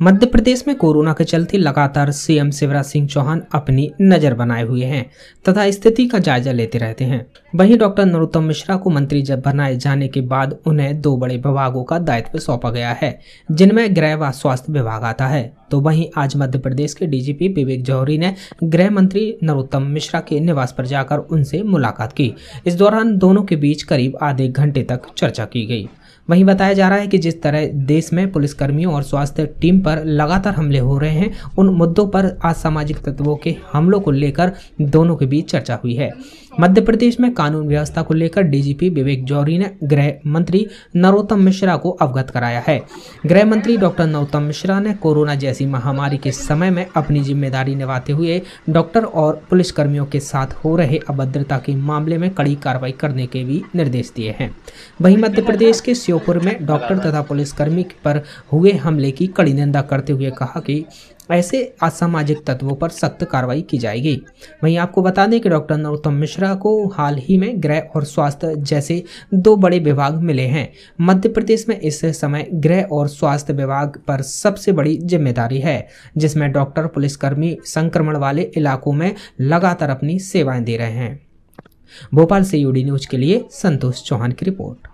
मध्य प्रदेश में कोरोना के चलते लगातार सीएम शिवराज सिंह चौहान अपनी नज़र बनाए हुए हैं तथा स्थिति का जायजा लेते रहते हैं। वहीं डॉक्टर नरोत्तम मिश्रा को मंत्री जब बनाए जाने के बाद उन्हें दो बड़े विभागों का दायित्व सौंपा गया है, जिनमें गृह व स्वास्थ्य विभाग आता है। तो वहीं आज मध्य प्रदेश के डीजीपी विवेक जौहरी ने गृह मंत्री नरोत्तम मिश्रा के निवास पर जाकर उनसे मुलाकात की। इस दौरान दोनों के बीच करीब आधे घंटे तक चर्चा की गई। वहीं बताया जा रहा है कि जिस तरह देश में पुलिसकर्मियों और स्वास्थ्य टीम पर लगातार हमले हो रहे हैं, उन मुद्दों पर असामाजिक तत्वों के हमलों को लेकर दोनों के बीच चर्चा हुई है। मध्य प्रदेश में कानून व्यवस्था को लेकर डीजीपी विवेक जौहरी ने गृह मंत्री नरोत्तम मिश्रा को अवगत कराया है। गृह मंत्री डॉक्टर नरोत्तम मिश्रा ने कोरोना जैसी महामारी के समय में अपनी ज़िम्मेदारी निभाते हुए डॉक्टर और पुलिसकर्मियों के साथ हो रहे अभद्रता के मामले में कड़ी कार्रवाई करने के भी निर्देश दिए हैं। वहीं मध्य प्रदेश के श्योपुर में डॉक्टर तथा पुलिसकर्मी पर हुए हमले की कड़ी निंदा करते हुए कहा कि ऐसे असामाजिक तत्वों पर सख्त कार्रवाई की जाएगी। वहीं आपको बता दें कि डॉक्टर नरोत्तम मिश्रा को हाल ही में गृह और स्वास्थ्य जैसे दो बड़े विभाग मिले हैं। मध्य प्रदेश में इस समय गृह और स्वास्थ्य विभाग पर सबसे बड़ी ज़िम्मेदारी है, जिसमें डॉक्टर, पुलिसकर्मी, संक्रमण वाले इलाकों में लगातार अपनी सेवाएँ दे रहे हैं। भोपाल से यूडी न्यूज़ के लिए संतोष चौहान की रिपोर्ट।